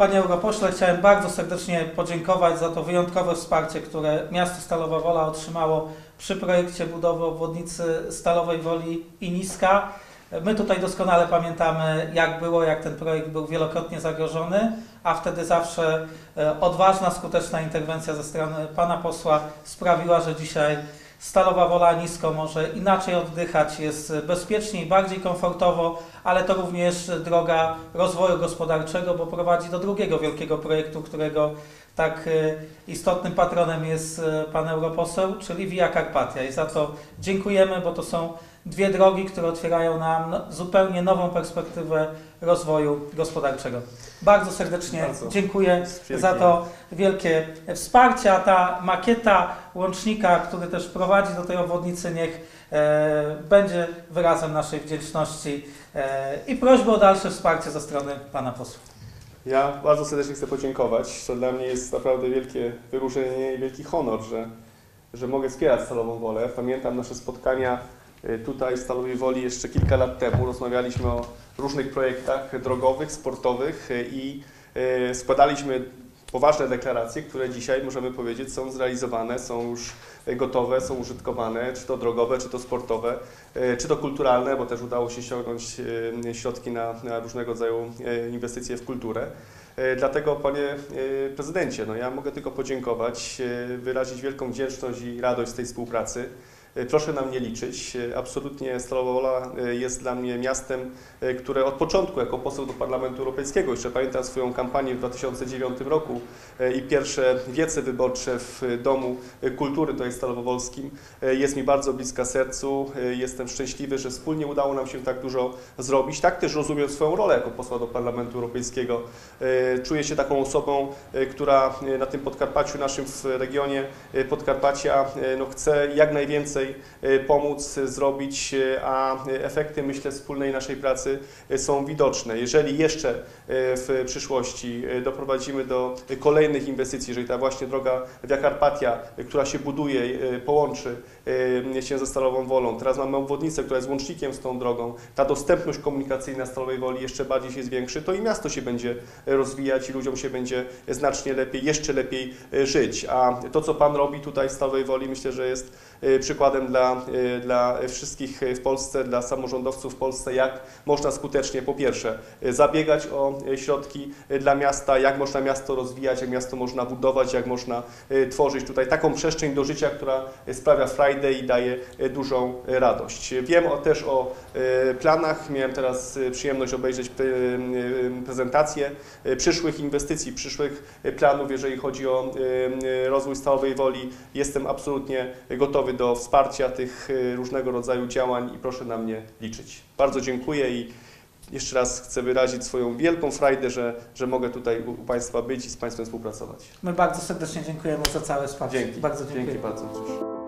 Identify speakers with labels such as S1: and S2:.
S1: Panie Europośle, chciałem bardzo serdecznie podziękować za to wyjątkowe wsparcie, które miasto Stalowa Wola otrzymało przy projekcie budowy obwodnicy Stalowej Woli i Niska. My tutaj doskonale pamiętamy, jak było, jak ten projekt był wielokrotnie zagrożony, a wtedy zawsze e, odważna, skuteczna interwencja ze strony pana posła sprawiła, że dzisiaj Stalowa Wola nisko może inaczej oddychać, jest bezpieczniej, bardziej komfortowo, ale to również droga rozwoju gospodarczego, bo prowadzi do drugiego wielkiego projektu, którego tak e, istotnym patronem jest e, pan europoseł, czyli Via Carpatia. I za to dziękujemy, bo to są dwie drogi, które otwierają nam no- zupełnie nową perspektywę rozwoju gospodarczego. Bardzo serdecznie
S2: Bardzo.
S1: dziękuję za to wielkie wsparcie, a ta makieta łącznika, który też prowadzi do tej obwodnicy, niech będzie wyrazem naszej wdzięczności e, i prośby o dalsze wsparcie ze strony pana posła.
S2: Ja bardzo serdecznie chcę podziękować. To dla mnie jest naprawdę wielkie wyróżnienie i wielki honor, że, że mogę wspierać Stalową Wolę. Pamiętam nasze spotkania y, tutaj w Stalowej Woli jeszcze kilka lat temu. Rozmawialiśmy o różnych projektach drogowych, sportowych i składaliśmy poważne deklaracje, które dzisiaj możemy powiedzieć są zrealizowane, są już gotowe, są użytkowane, czy to drogowe, czy to sportowe, y, czy to kulturalne, bo też udało się ściągnąć y, środki na, na różnego rodzaju y, inwestycje w kulturę. Dlatego, panie prezydencie, no ja mogę tylko podziękować, wyrazić wielką wdzięczność i radość z tej współpracy. Y, Proszę na mnie liczyć. Y, Absolutnie Stalowa Wola y, jest dla mnie miastem, które od początku, jako poseł do Parlamentu Europejskiego, jeszcze pamiętam swoją kampanię w 2009 roku i pierwsze wiece wyborcze w Domu Kultury, to jest Stalowowolskim, jest mi bardzo bliska sercu. Jestem szczęśliwy, że wspólnie udało nam się tak dużo zrobić. Tak też rozumiem swoją rolę jako posła do Parlamentu Europejskiego. Czuję się taką osobą, która na tym Podkarpaciu, naszym w regionie Podkarpacia, no, chce jak najwięcej y, pomóc zrobić, y, a efekty, myślę, wspólnej naszej pracy y, są widoczne. Jeżeli jeszcze w przyszłości doprowadzimy do kolejnych inwestycji, jeżeli ta właśnie droga Via Carpatia, która się buduje, połączy się ze Stalową Wolą, teraz mamy obwodnicę, która jest łącznikiem z tą drogą, ta dostępność komunikacyjna Stalowej Woli jeszcze bardziej się zwiększy, to i miasto się będzie rozwijać i ludziom się będzie znacznie lepiej, jeszcze lepiej żyć. A to, co Pan robi tutaj w Stalowej Woli, myślę, że jest przykładem dla, y, dla wszystkich w Polsce, dla samorządowców w Polsce, jak można skutecznie, po pierwsze, y, zabiegać o y, środki y, dla miasta, jak można miasto rozwijać, jak miasto można budować, jak można y, tworzyć tutaj taką przestrzeń do życia, która y, sprawia frajdę i daje y, dużą y, radość. Wiem o, też o y, planach, miałem teraz y, przyjemność obejrzeć pre- y, prezentację y, przyszłych inwestycji, przyszłych y, planów, jeżeli chodzi o y, y, rozwój Stalowej Woli. Jestem absolutnie gotowy do wsparcia tych y, różnego rodzaju działań i proszę na mnie liczyć. Bardzo dziękuję i jeszcze raz chcę wyrazić swoją wielką frajdę, że, że mogę tutaj u u Państwa być i z Państwem współpracować.
S1: My bardzo serdecznie dziękujemy za całe wsparcie.
S2: Dzięki.
S1: Bardzo dziękuję.
S2: Dzięki bardzo.